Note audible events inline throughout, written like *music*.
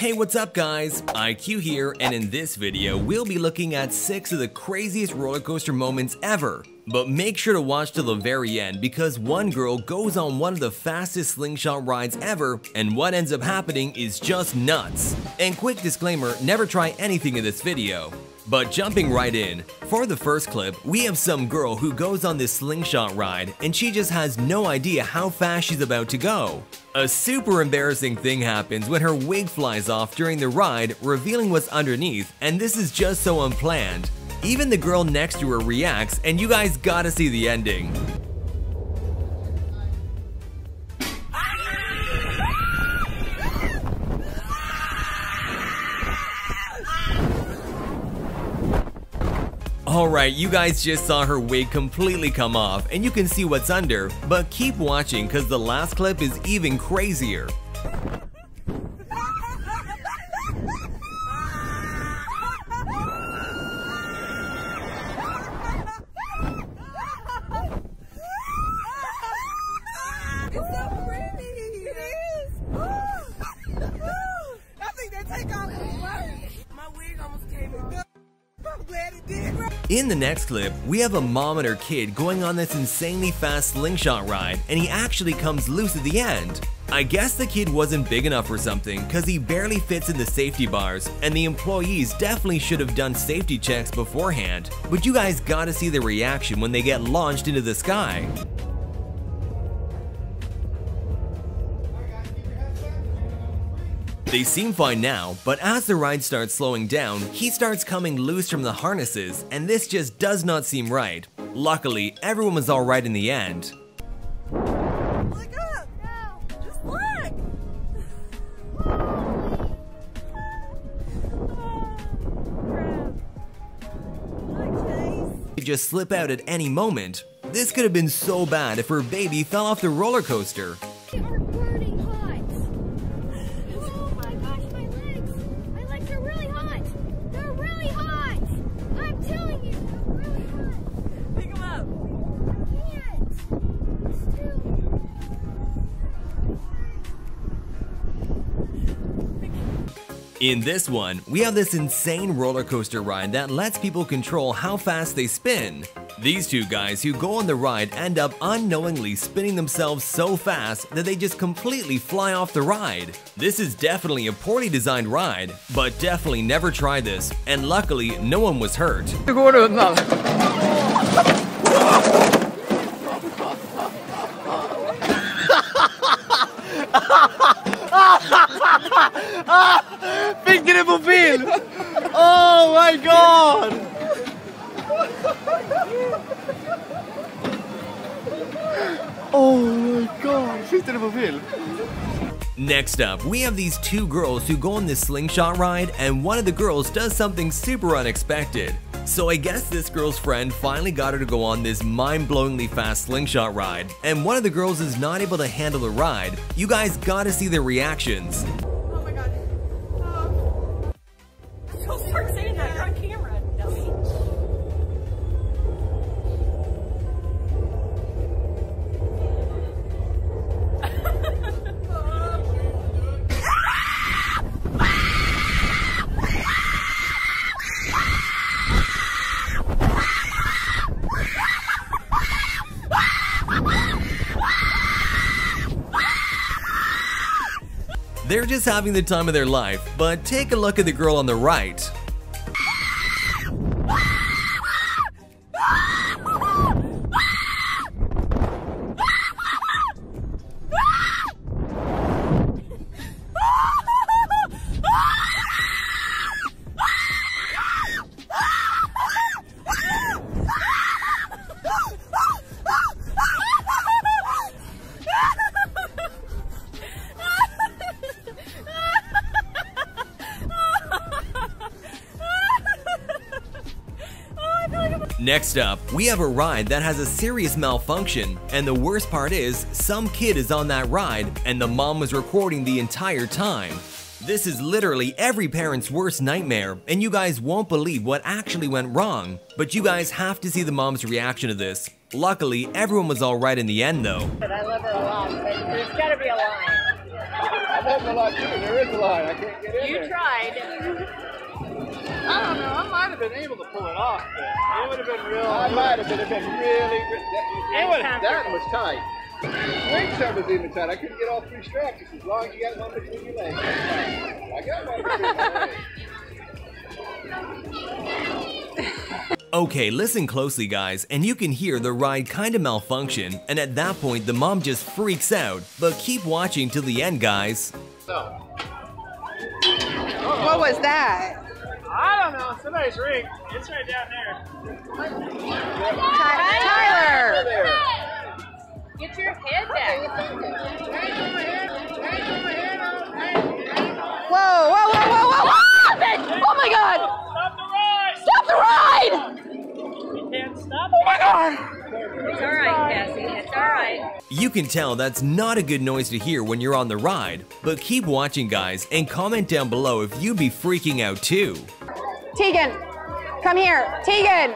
Hey what's up guys, EyeQ here and in this video we'll be looking at 6 of the craziest roller coaster moments ever. But make sure to watch till the very end because one girl goes on one of the fastest slingshot rides ever and what ends up happening is just nuts. And quick disclaimer, never try anything in this video. But jumping right in, for the first clip, we have some girl who goes on this slingshot ride and she just has no idea how fast she's about to go. A super embarrassing thing happens when her wig flies off during the ride, revealing what's underneath, and this is just so unplanned. Even the girl next to her reacts, and you guys gotta see the ending. Alright, you guys just saw her wig completely come off and you can see what's under, but keep watching cause the last clip is even crazier. In the next clip, we have a mom and her kid going on this insanely fast slingshot ride and he actually comes loose at the end. I guess the kid wasn't big enough or something cause he barely fits in the safety bars and the employees definitely should have done safety checks beforehand, but you guys gotta see the reaction when they get launched into the sky. They seem fine now, but as the ride starts slowing down, he starts coming loose from the harnesses, and this just does not seem right. Luckily, everyone was alright in the end. Look up. Just look. Look, Could just slip out at any moment. This could have been so bad if her baby fell off the roller coaster. In this one, we have this insane roller coaster ride that lets people control how fast they spin. These two guys who go on the ride end up unknowingly spinning themselves so fast that they just completely fly off the ride. This is definitely a poorly designed ride, but definitely never try this, and luckily no one was hurt. Hur går det undan? Fick du det på film? Oh my god! Oh my god, det på film? Next up, we have these two girls who go on this slingshot ride, and one of the girls does something super unexpected. So I guess this girl's friend finally got her to go on this mind-blowingly fast slingshot ride, and one of the girls is not able to handle the ride. You guys gotta see their reactions. Just having the time of their life, but take a look at the girl on the right. Next up, we have a ride that has a serious malfunction, and the worst part is, some kid is on that ride, and the mom was recording the entire time. This is literally every parent's worst nightmare, and you guys won't believe what actually went wrong. But you guys have to see the mom's reaction to this. Luckily, everyone was alright in the end though. But I love her a lot, but there's gotta be a line. I'm hitting the line too. There is a line. I can't get in You there. tried. I don't know. I might have been able to pull it off, but it would have been real. I might have been. It been really. That, it would, that was tight. Swing set was even tight. I couldn't get all three straps. As long as you got one between your legs. I got one between my legs. Okay, listen closely guys, and you can hear the ride kinda malfunction, and at that point the mom just freaks out. But keep watching till the end guys. So, What was that? I don't know. Somebody's ring. It's right down there. Tyler! there. Get your head down. Whoa, whoa, whoa, whoa, whoa, whoa! Oh my god! Stop the ride! Stop the ride! You can't stop. Oh my god! It's all right, Cassie. It's all right. You can tell that's not a good noise to hear when you're on the ride, but keep watching guys and comment down below if you'd be freaking out too. Tegan, come here. Tegan!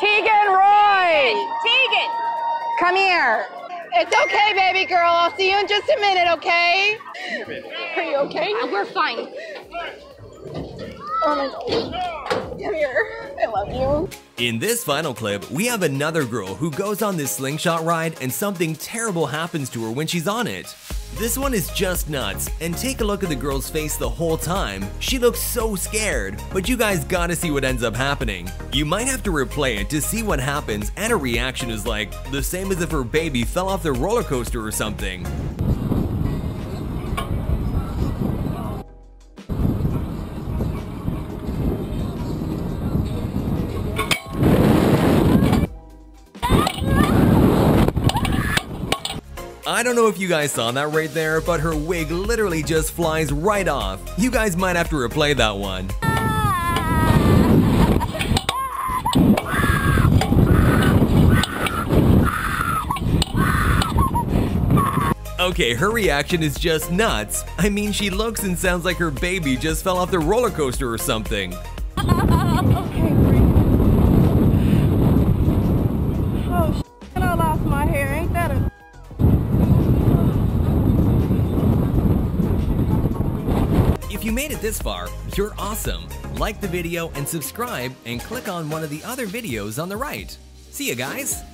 Tegan Roy! Tegan! Come here. It's okay, baby girl. I'll see you in just a minute, okay? Are you okay? We're fine. Oh my god. Come here. I love you. In this final clip, we have another girl who goes on this slingshot ride and something terrible happens to her when she's on it. This one is just nuts, and take a look at the girl's face the whole time. She looks so scared, but you guys gotta see what ends up happening. You might have to replay it to see what happens, and her reaction is like the same as if her baby fell off the roller coaster or something. I don't know if you guys saw that right there, but her wig literally just flies right off. You guys might have to replay that one. Okay, her reaction is just nuts. I mean, she looks and sounds like her baby just fell off the roller coaster or something. *laughs* made it this far, you're awesome. Like the video and subscribe and click on one of the other videos on the right. See ya guys!